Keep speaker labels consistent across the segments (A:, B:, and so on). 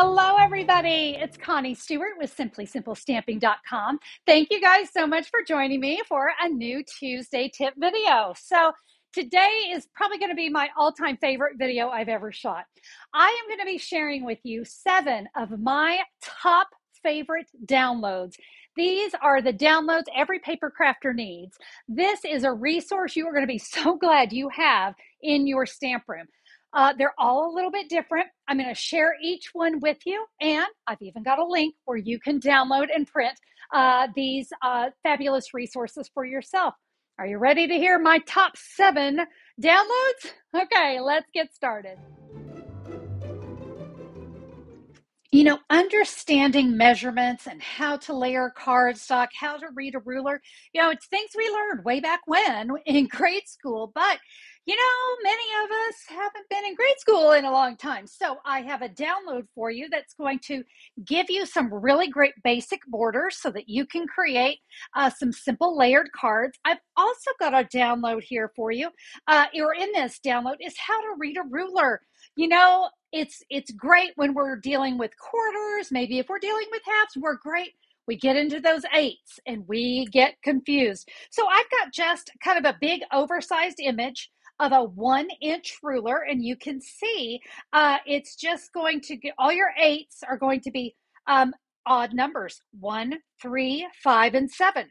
A: Hello, everybody. It's Connie Stewart with SimplySimpleStamping.com. Thank you guys so much for joining me for a new Tuesday tip video. So, today is probably going to be my all time favorite video I've ever shot. I am going to be sharing with you seven of my top favorite downloads. These are the downloads every paper crafter needs. This is a resource you are going to be so glad you have in your stamp room. Uh, they're all a little bit different. I'm going to share each one with you, and I've even got a link where you can download and print uh, these uh, fabulous resources for yourself. Are you ready to hear my top seven downloads? Okay, let's get started. You know, understanding measurements and how to layer cardstock, how to read a ruler, you know, it's things we learned way back when in grade school. But, you know, many of us haven't been in grade school in a long time. So I have a download for you that's going to give you some really great basic borders so that you can create uh, some simple layered cards. I've also got a download here for you, uh, or in this download, is how to read a ruler you know it's it's great when we're dealing with quarters maybe if we're dealing with halves we're great we get into those eights and we get confused so i've got just kind of a big oversized image of a one inch ruler and you can see uh, it's just going to get all your eights are going to be um, odd numbers one three five and seven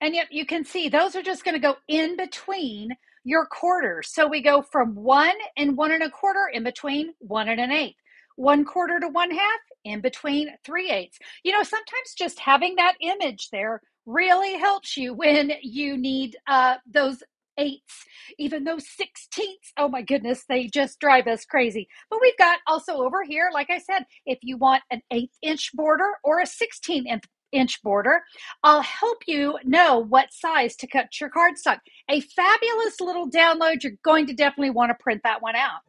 A: and yet you can see those are just going to go in between your quarters. So we go from one and one and a quarter in between one and an eighth, one quarter to one half in between three eighths. You know, sometimes just having that image there really helps you when you need uh, those eighths, even those sixteenths. Oh my goodness, they just drive us crazy. But we've got also over here, like I said, if you want an eighth inch border or a 16 inch border. I'll help you know what size to cut your cardstock. A fabulous little download. You're going to definitely want to print that one out.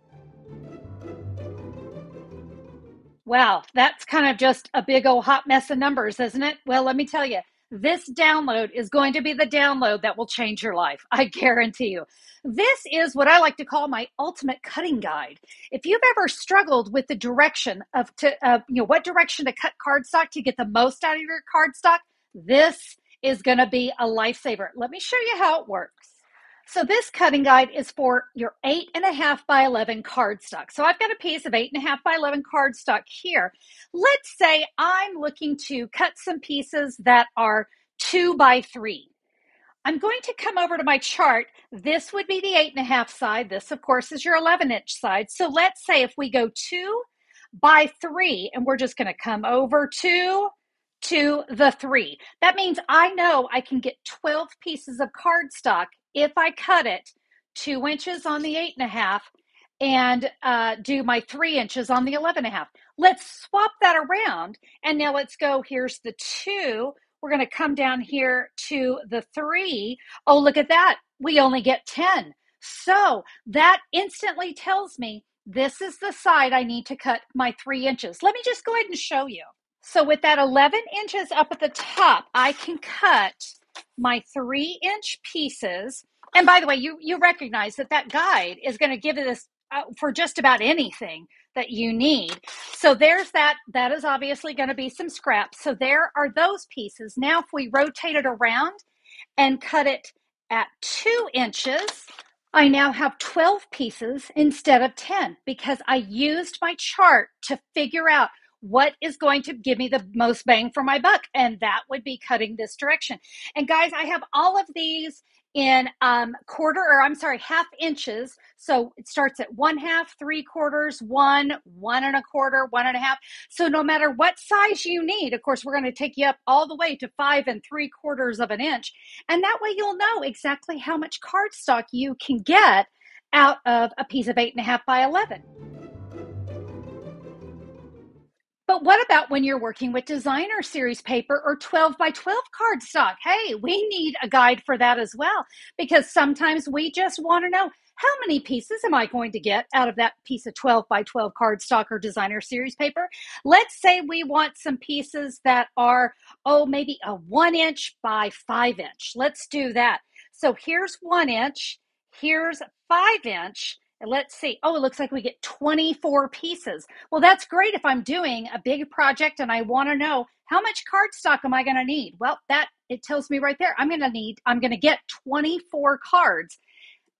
A: Wow, that's kind of just a big old hot mess of numbers, isn't it? Well, let me tell you, this download is going to be the download that will change your life. I guarantee you. This is what I like to call my ultimate cutting guide. If you've ever struggled with the direction of to uh, you know what direction to cut cardstock to get the most out of your cardstock, this is going to be a lifesaver. Let me show you how it works. So this cutting guide is for your eight and a half by 11 cardstock. So I've got a piece of eight and a half by 11 cardstock here. Let's say I'm looking to cut some pieces that are two by three. I'm going to come over to my chart. This would be the eight and a half side. This, of course, is your 11 inch side. So let's say if we go two by three, and we're just going to come over to to the three. That means I know I can get 12 pieces of cardstock if I cut it two inches on the eight and a half and uh, do my three inches on the 11 and a half. Let's swap that around. And now let's go. Here's the two. We're going to come down here to the three. Oh, look at that. We only get 10. So that instantly tells me this is the side I need to cut my three inches. Let me just go ahead and show you. So with that 11 inches up at the top, I can cut my three inch pieces. And by the way, you, you recognize that that guide is going to give this uh, for just about anything that you need. So there's that. That is obviously going to be some scraps. So there are those pieces. Now, if we rotate it around and cut it at two inches, I now have 12 pieces instead of 10 because I used my chart to figure out what is going to give me the most bang for my buck? And that would be cutting this direction. And guys, I have all of these in um, quarter, or I'm sorry, half inches. So it starts at one half, three quarters, one, one and a quarter, one and a half. So no matter what size you need, of course, we're going to take you up all the way to five and three quarters of an inch. And that way you'll know exactly how much cardstock you can get out of a piece of eight and a half by 11. But what about when you're working with designer series paper or 12 by 12 cardstock? Hey, we need a guide for that as well because sometimes we just want to know how many pieces am I going to get out of that piece of 12 by 12 cardstock or designer series paper? Let's say we want some pieces that are, oh, maybe a one inch by five inch. Let's do that. So here's one inch, here's five inch Let's see. Oh, it looks like we get 24 pieces. Well, that's great if I'm doing a big project and I want to know how much cardstock am I going to need? Well, that it tells me right there. I'm going to need, I'm going to get 24 cards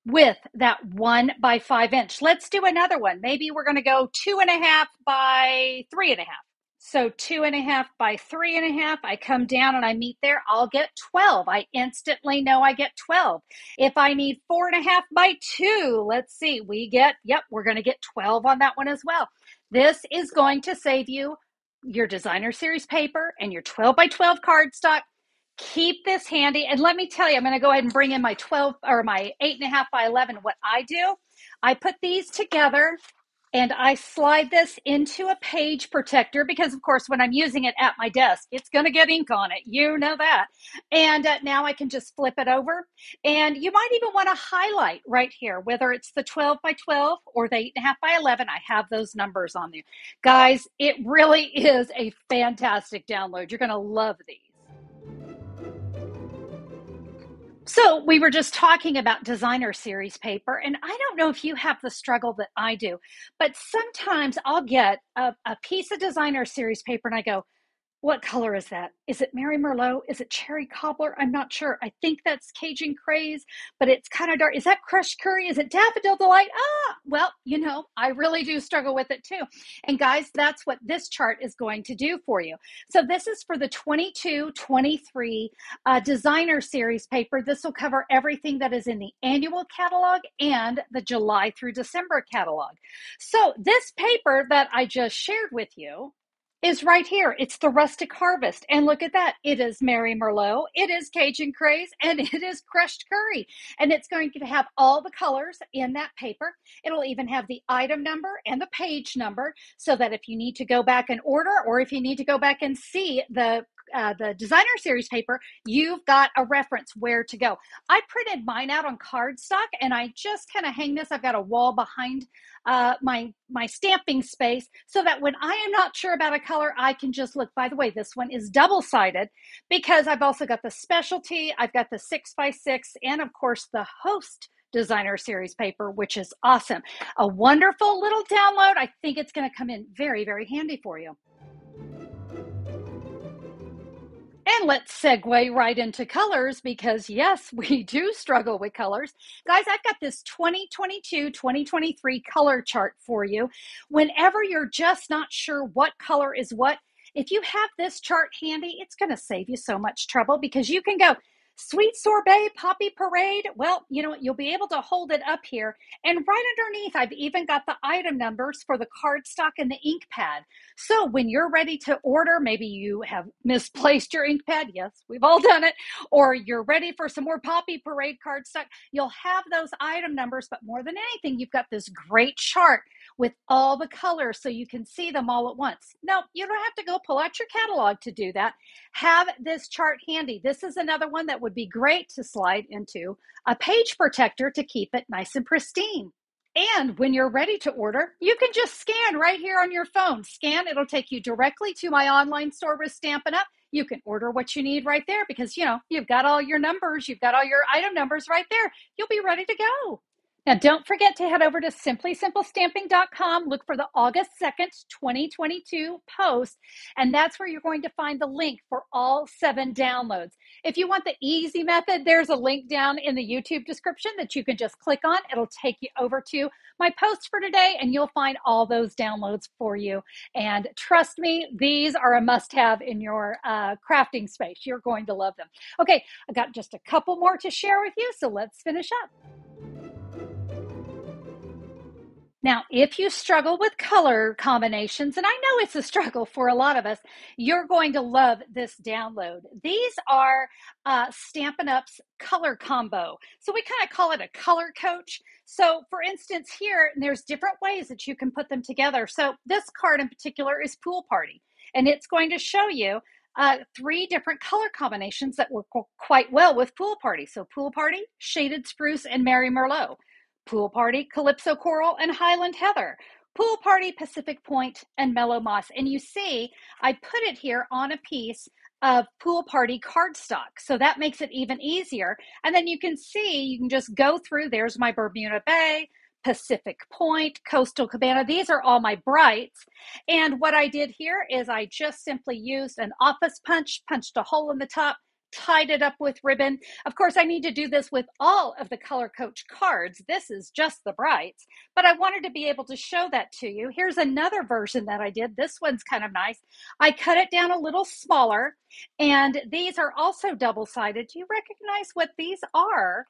A: with that one by five inch. Let's do another one. Maybe we're going to go two and a half by three and a half. So two and a half by three and a half, I come down and I meet there, I'll get 12. I instantly know I get 12. If I need four and a half by two, let's see, we get, yep, we're going to get 12 on that one as well. This is going to save you your designer series paper and your 12 by 12 cardstock. Keep this handy. And let me tell you, I'm going to go ahead and bring in my 12 or my eight and a half by 11. What I do, I put these together and I slide this into a page protector because, of course, when I'm using it at my desk, it's going to get ink on it. You know that. And uh, now I can just flip it over. And you might even want to highlight right here, whether it's the 12 by 12 or the 8.5 by 11. I have those numbers on there. Guys, it really is a fantastic download. You're going to love these. So, we were just talking about designer series paper, and I don't know if you have the struggle that I do, but sometimes I'll get a, a piece of designer series paper and I go, what color is that? Is it Merry Merlot? Is it Cherry Cobbler? I'm not sure. I think that's Cajun Craze, but it's kind of dark. Is that Crushed Curry? Is it Daffodil Delight? Ah, well, you know, I really do struggle with it too. And guys, that's what this chart is going to do for you. So this is for the 22 23 uh, designer series paper. This will cover everything that is in the annual catalog and the July through December catalog. So this paper that I just shared with you is right here. It's the rustic harvest. And look at that. It is Merry Merlot, it is Cajun Craze, and it is crushed curry. And it's going to have all the colors in that paper. It'll even have the item number and the page number so that if you need to go back and order or if you need to go back and see the uh, the designer series paper, you've got a reference where to go. I printed mine out on cardstock and I just kind of hang this. I've got a wall behind uh, my my stamping space so that when I am not sure about a color, I can just look. By the way, this one is double sided because I've also got the specialty, I've got the six by six, and of course the host designer series paper, which is awesome. A wonderful little download. I think it's going to come in very, very handy for you. And let's segue right into colors because, yes, we do struggle with colors. Guys, I've got this 2022 2023 color chart for you. Whenever you're just not sure what color is what, if you have this chart handy, it's going to save you so much trouble because you can go, Sweet sorbet, poppy parade. Well, you know, you'll be able to hold it up here. And right underneath, I've even got the item numbers for the cardstock and the ink pad. So when you're ready to order, maybe you have misplaced your ink pad. Yes, we've all done it. Or you're ready for some more poppy parade cardstock. You'll have those item numbers, but more than anything, you've got this great chart with all the colors so you can see them all at once. No, you don't have to go pull out your catalog to do that. Have this chart handy. This is another one that would be great to slide into a page protector to keep it nice and pristine. And when you're ready to order, you can just scan right here on your phone. Scan, it'll take you directly to my online store with Stampin' Up. You can order what you need right there because, you know, you've got all your numbers, you've got all your item numbers right there. You'll be ready to go. Now, don't forget to head over to simplysimplestamping.com. Look for the August 2nd, 2022 post, and that's where you're going to find the link for all seven downloads. If you want the easy method, there's a link down in the YouTube description that you can just click on. It'll take you over to my post for today, and you'll find all those downloads for you. And trust me, these are a must have in your uh, crafting space. You're going to love them. Okay, I got just a couple more to share with you, so let's finish up. Now, if you struggle with color combinations, and I know it's a struggle for a lot of us, you're going to love this download. These are uh, Stampin' Up's color combo. So we kind of call it a color coach. So, for instance, here, there's different ways that you can put them together. So, this card in particular is Pool Party, and it's going to show you uh, three different color combinations that work quite well with Pool Party. So, Pool Party, Shaded Spruce, and Merry Merlot. Pool Party, Calypso Coral, and Highland Heather. Pool Party, Pacific Point, and Mellow Moss. And you see, I put it here on a piece of Pool Party cardstock. So that makes it even easier. And then you can see, you can just go through, there's my Bermuda Bay, Pacific Point, Coastal Cabana. These are all my brights. And what I did here is I just simply used an office punch, punched a hole in the top, tied it up with ribbon. Of course, I need to do this with all of the Color Coach cards. This is just the brights, but I wanted to be able to show that to you. Here's another version that I did. This one's kind of nice. I cut it down a little smaller, and these are also double sided. Do you recognize what these are?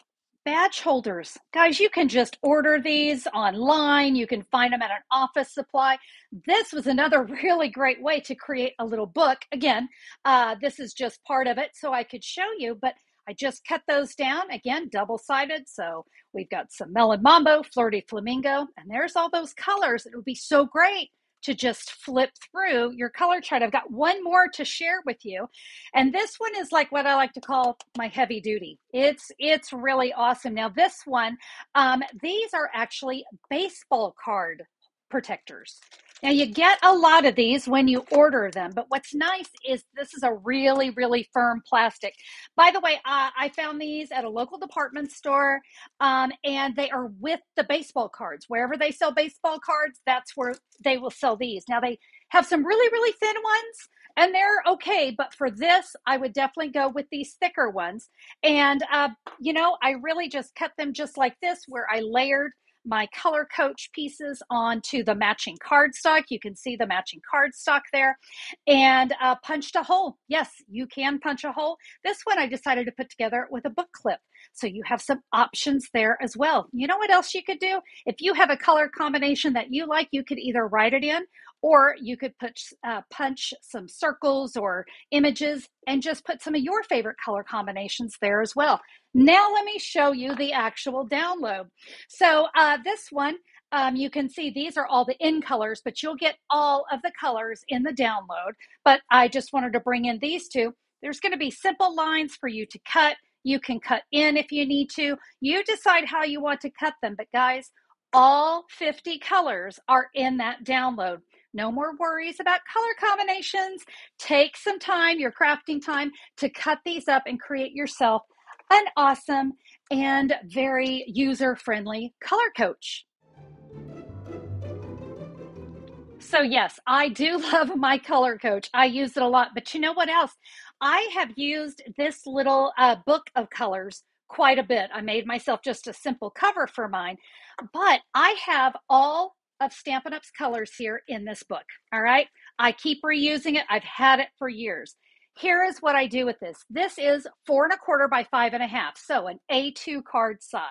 A: Badge holders. Guys, you can just order these online. You can find them at an office supply. This was another really great way to create a little book. Again, uh, this is just part of it, so I could show you, but I just cut those down again, double sided. So we've got some melon mambo, flirty flamingo, and there's all those colors. It would be so great to just flip through your color chart. I've got one more to share with you. And this one is like what I like to call my heavy duty. It's it's really awesome. Now this one, um, these are actually baseball card protectors. Now, you get a lot of these when you order them, but what's nice is this is a really, really firm plastic. By the way, uh, I found these at a local department store, um, and they are with the baseball cards. Wherever they sell baseball cards, that's where they will sell these. Now, they have some really, really thin ones, and they're okay, but for this, I would definitely go with these thicker ones. And, uh, you know, I really just cut them just like this, where I layered my color coach pieces onto the matching cardstock. You can see the matching cardstock there and uh, punched a hole. Yes, you can punch a hole. This one I decided to put together with a book clip. So you have some options there as well. You know what else you could do? If you have a color combination that you like, you could either write it in or you could put, uh, punch some circles or images and just put some of your favorite color combinations there as well. Now, let me show you the actual download. So, uh, this one, um, you can see these are all the in colors, but you'll get all of the colors in the download. But I just wanted to bring in these two. There's going to be simple lines for you to cut. You can cut in if you need to. You decide how you want to cut them. But, guys, all 50 colors are in that download. No more worries about color combinations. Take some time, your crafting time, to cut these up and create yourself an awesome and very user friendly color coach. So, yes, I do love my color coach. I use it a lot. But you know what else? I have used this little uh, book of colors quite a bit. I made myself just a simple cover for mine, but I have all of Stampin' Up's colors here in this book. All right. I keep reusing it. I've had it for years. Here is what I do with this. This is four and a quarter by five and a half. So an A2 card size.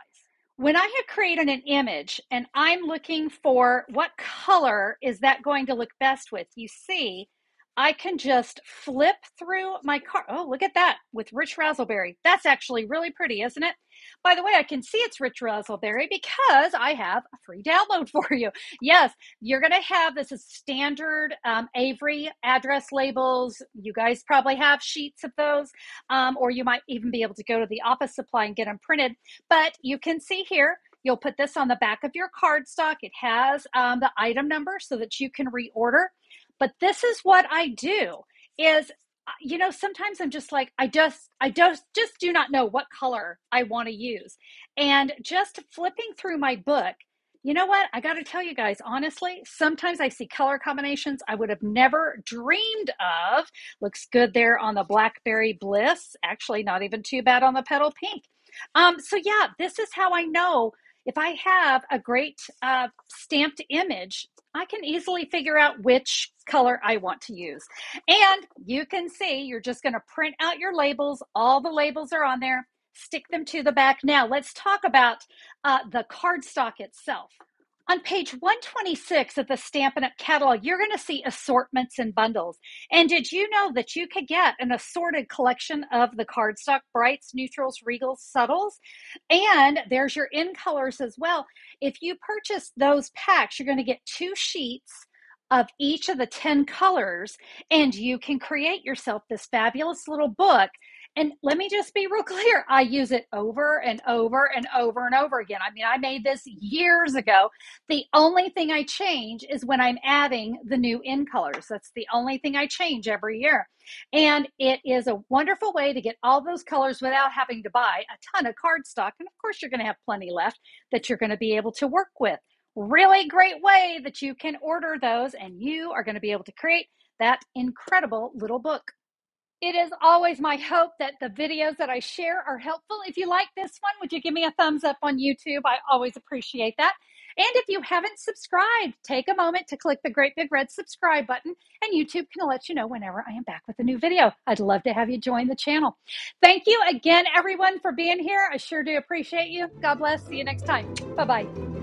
A: When I have created an image and I'm looking for what color is that going to look best with, you see I can just flip through my card. Oh, look at that with Rich Razzleberry. That's actually really pretty, isn't it? By the way, I can see it's Rich Razzleberry because I have a free download for you. Yes, you're going to have this is standard um, Avery address labels. You guys probably have sheets of those, um, or you might even be able to go to the office supply and get them printed. But you can see here, You'll put this on the back of your cardstock. It has um, the item number so that you can reorder. But this is what I do is uh, you know sometimes i'm just like i just i just just do not know what color i want to use. And just flipping through my book you know what? I got to tell you guys honestly sometimes i see color combinations i would have never dreamed of. Looks good there on the blackberry bliss actually not even too bad on the petal pink. Um, so yeah this is how i know if I have a great uh, stamped image, I can easily figure out which color I want to use. And you can see you're just going to print out your labels. All the labels are on there. Stick them to the back. Now let's talk about uh, the cardstock itself. On page 126 of the Stampin' Up! catalog, you're going to see assortments and bundles. And did you know that you could get an assorted collection of the cardstock brights, neutrals, regals, subtles? And there's your in colors as well. If you purchase those packs, you're going to get two sheets of each of the 10 colors, and you can create yourself this fabulous little book And let me just be real clear I use it over and over and over and over again. I mean, I made this years ago. The only thing I change is when I'm adding the new in colors. That's the only thing I change every year. And it is a wonderful way to get all those colors without having to buy a ton of cardstock. And of course, you're going to have plenty left that you're going to be able to work with. Really great way that you can order those, and you are going to be able to create that incredible little book. It is always my hope that the videos that I share are helpful. If you like this one, would you give me a thumbs up on YouTube? I always appreciate that. And if you haven't subscribed, take a moment to click the great big red subscribe button, and YouTube can let you know whenever I am back with a new video. I'd love to have you join the channel. Thank you again, everyone, for being here. I sure do appreciate you. God bless. See you next time. Bye bye.